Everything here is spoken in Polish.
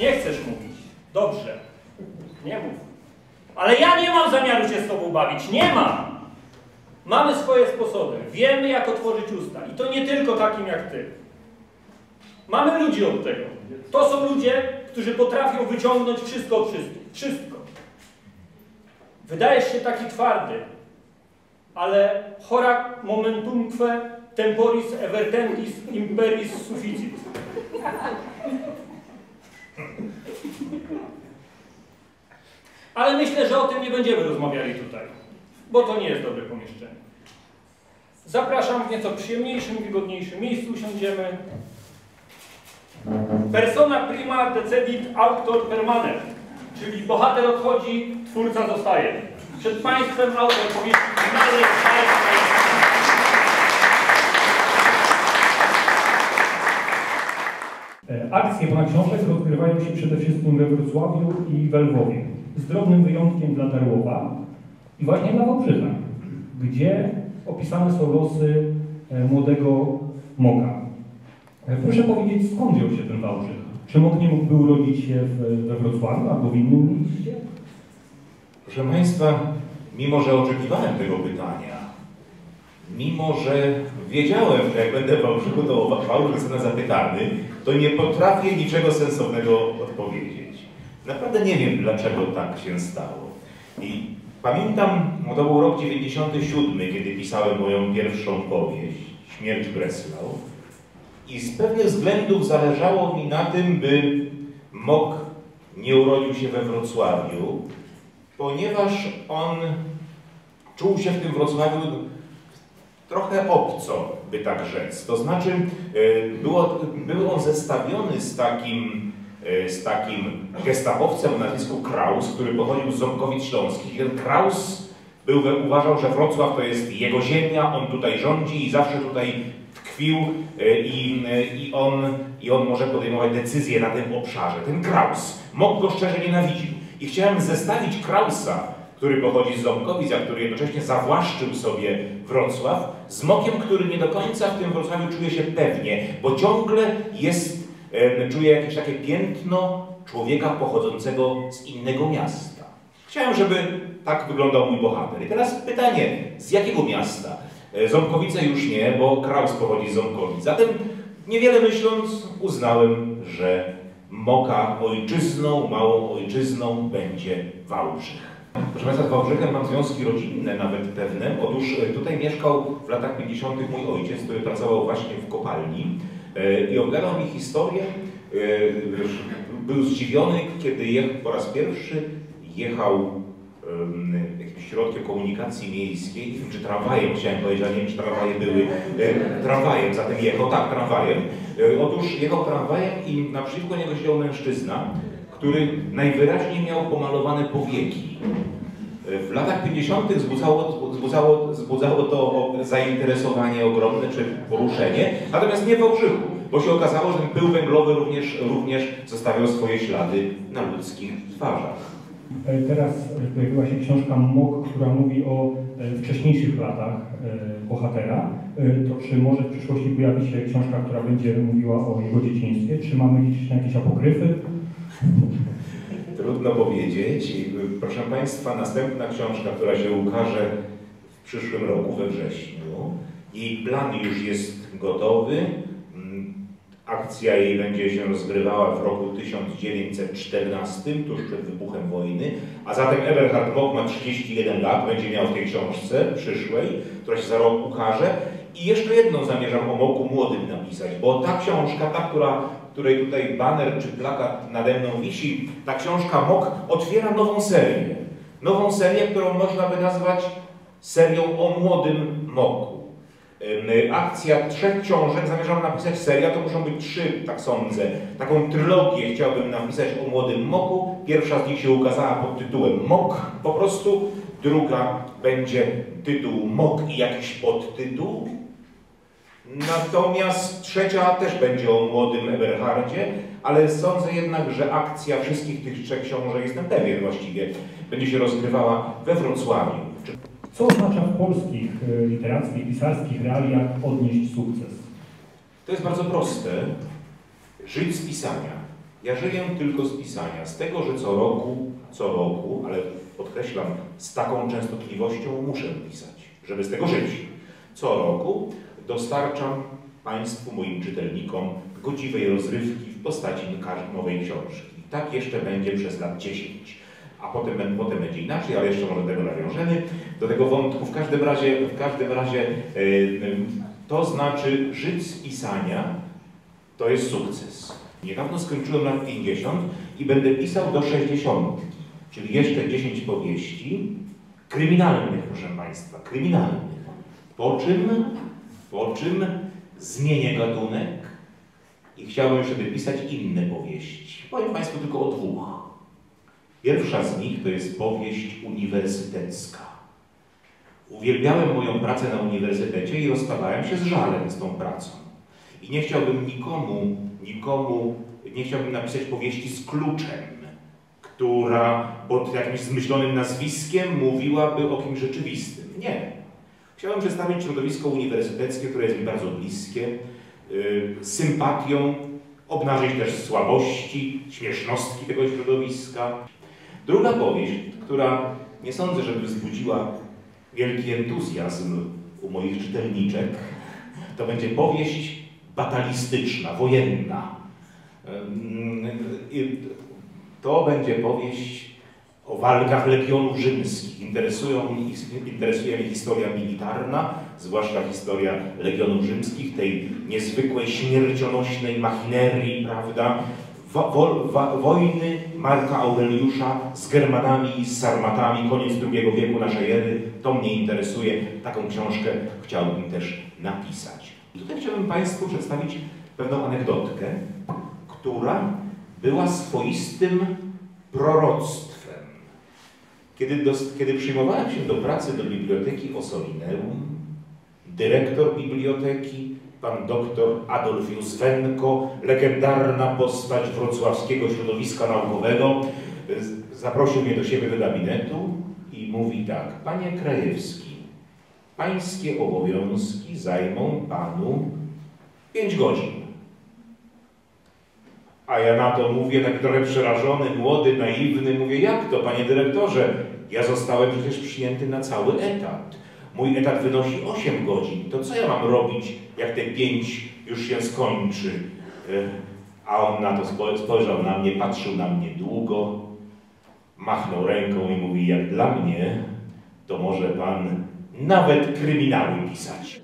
Nie chcesz mówić. Dobrze. Nie mów. Ale ja nie mam zamiaru się z tobą bawić. Nie mam. Mamy swoje sposoby. Wiemy, jak otworzyć usta. I to nie tylko takim jak ty. Mamy ludzi od tego. To są ludzie, którzy potrafią wyciągnąć wszystko od wszystkich. Wszystko. Wydajesz się taki twardy, ale chora momentumque temporis evertentis imperis sufficit. Ale myślę, że o tym nie będziemy rozmawiali tutaj, bo to nie jest dobre pomieszczenie. Zapraszam w nieco przyjemniejszym, wygodniejszym miejscu usiądziemy. Persona prima decedit autor permanent, czyli bohater odchodzi, twórca zostaje. Przed Państwem autor powieści Akcje pana książek rozgrywają się przede wszystkim we Wrocławiu i we Lwowie, z drobnym wyjątkiem dla Darłowa i właśnie dla Wałbrzycha, gdzie opisane są losy e, młodego Moka. E, Proszę powiedzieć, skąd wziął się ten Wałbrzych? Czy Mok nie mógł urodzić się we Wrocławiu albo w innym mieście? Proszę Państwa, mimo że oczekiwałem tego pytania, mimo że wiedziałem, że jak będę w Wałbrzychu, to o Wałbrzych zostanę zapytany, to nie potrafię niczego sensownego odpowiedzieć. Naprawdę nie wiem, dlaczego tak się stało. I pamiętam, no to był rok 97, kiedy pisałem moją pierwszą powieść, Śmierć Breslau. I z pewnych względów zależało mi na tym, by Mok nie urodził się we Wrocławiu, ponieważ on czuł się w tym Wrocławiu trochę obco, by tak rzec. To znaczy, e, było, był on zestawiony z takim, e, z takim gestapowcem o nazwisku Kraus, który pochodził z Ząbkowic Śląskich. Ten Kraus był, uważał, że Wrocław to jest jego ziemia, on tutaj rządzi i zawsze tutaj tkwił e, i, i, on, i on może podejmować decyzje na tym obszarze. Ten Kraus. Mógł go szczerze nienawidził. I chciałem zestawić Krausa, który pochodzi z Ząbkowic, a który jednocześnie zawłaszczył sobie Wrocław, z Mokiem, który nie do końca w tym Wrocławiu czuje się pewnie, bo ciągle jest, czuje jakieś takie piętno człowieka pochodzącego z innego miasta. Chciałem, żeby tak wyglądał mój bohater. I teraz pytanie, z jakiego miasta? E, Ząbkowice już nie, bo Kraus pochodzi z Ząbkowic. Zatem niewiele myśląc uznałem, że Moka ojczyzną, małą ojczyzną będzie Wałbrzych. Proszę Państwa, z Wałbrzychem mam związki rodzinne nawet pewne. Otóż e, tutaj mieszkał w latach 50. mój ojciec, który pracował właśnie w kopalni e, i opowiadał mi historię. e, Był zdziwiony, kiedy po raz pierwszy jechał jakimś środkiem komunikacji miejskiej, nie wiem czy tramwajem chciałem powiedzieć, ale nie wiem czy tramwaje były, tramwajem, zatem jechał, tak, tramwajem. Otóż jechał tramwajem i naprzeciwko niego siedział mężczyzna, który najwyraźniej miał pomalowane powieki. W latach 50. Wzbudzało, wzbudzało, wzbudzało to zainteresowanie ogromne czy poruszenie, natomiast nie w Wałbrzychu, bo się okazało, że ten pył węglowy również, również zostawiał swoje ślady na ludzkich twarzach. E, Teraz e, pojawiła się książka MOK, która mówi o e, wcześniejszych latach e, bohatera. E, To czy może w przyszłości pojawi się książka, która będzie mówiła o jego dzieciństwie? Czy mamy liczyć na jakieś apokryfy? Trudno powiedzieć. I, Proszę Państwa, następna książka, która się ukaże w przyszłym roku, we wrześniu. Jej plan już jest gotowy. Mm, Akcja jej będzie się rozgrywała w roku 1914, tuż przed wybuchem wojny, a zatem Eberhard Bock ma 31 lat, będzie miał w tej książce przyszłej, która się za rok ukaże. I jeszcze jedną zamierzam o Moku Młodym napisać, bo ta książka, ta, która, której tutaj baner czy plakat nade mną wisi, ta książka Mok otwiera nową serię. Nową serię, którą można by nazwać serią o młodym Moku. Akcja trzech książek, zamierzam napisać seria, to muszą być trzy, tak sądzę. Taką trylogię chciałbym napisać o młodym Moku. Pierwsza z nich się ukazała pod tytułem Mok po prostu. Druga będzie tytuł Mok i jakiś podtytuł. Natomiast trzecia też będzie o młodym Eberhardzie, ale sądzę jednak, że akcja wszystkich tych trzech książek, jestem pewien właściwie, będzie się rozgrywała we Wrocławiu. Co oznacza w polskich e, literackich, pisarskich realiach odnieść sukces? To jest bardzo proste. Żyć z pisania. Ja żyję tylko z pisania, z tego, że co roku, co roku, ale podkreślam, z taką częstotliwością muszę pisać, żeby z tego żyć. Co roku dostarczam Państwu, moim czytelnikom, godziwej rozrywki w postaci nowej książki. I tak jeszcze będzie przez lat 10. A potem, potem będzie inaczej, ale jeszcze może tego nawiążemy. Do tego wątku w każdym razie, w każdym razie yy, to znaczy żyć z pisania to jest sukces. Niedawno skończyłem lat 50 i będę pisał do 60, czyli jeszcze 10 powieści kryminalnych, proszę Państwa, kryminalnych. Po czym, po czym zmienię gatunek i chciałbym, żeby pisać inne powieści. Powiem Państwu tylko o dwóch. Pierwsza z nich to jest powieść uniwersytecka. Uwielbiałem moją pracę na uniwersytecie i rozstawałem się z żalem z tą pracą. I nie chciałbym nikomu, nikomu, nie chciałbym napisać powieści z kluczem, która pod jakimś zmyślonym nazwiskiem mówiłaby o kimś rzeczywistym. Nie. Chciałem przedstawić środowisko uniwersyteckie, które jest mi bardzo bliskie, yy, sympatią, obnażyć też słabości, śmieszności tego środowiska. Druga powieść, która nie sądzę, żeby wzbudziła wielki entuzjazm u moich czytelniczek, to będzie powieść batalistyczna, wojenna. To będzie powieść o walkach legionów rzymskich. Interesują, interesuje mnie historia militarna, zwłaszcza historia legionów rzymskich, tej niezwykłej, śmiercionośnej machinerii, prawda, wo, wo, wojny Marka Aureliusza z Germanami i z Sarmatami, koniec II wieku naszej ery. To mnie interesuje. Taką książkę chciałbym też napisać. Tutaj chciałbym Państwu przedstawić pewną anegdotkę, która była swoistym proroctwem. Kiedy, do, kiedy przyjmowałem się do pracy do Biblioteki Osolineum, dyrektor biblioteki, pan doktor Adolf Józwenko, legendarna postać wrocławskiego środowiska naukowego, zaprosił mnie do siebie do gabinetu i mówi tak, panie Krajewski, pańskie obowiązki zajmą panu pięć godzin. A ja na to mówię, tak trochę przerażony, młody, naiwny, mówię, jak to, panie dyrektorze? Ja zostałem przecież przyjęty na cały etat. Mój etat wynosi 8 godzin. To co ja mam robić, jak te 5 już się skończy? A on na to spojrzał na mnie, patrzył na mnie długo, machnął ręką i mówi, jak dla mnie, to może pan nawet kryminały pisać.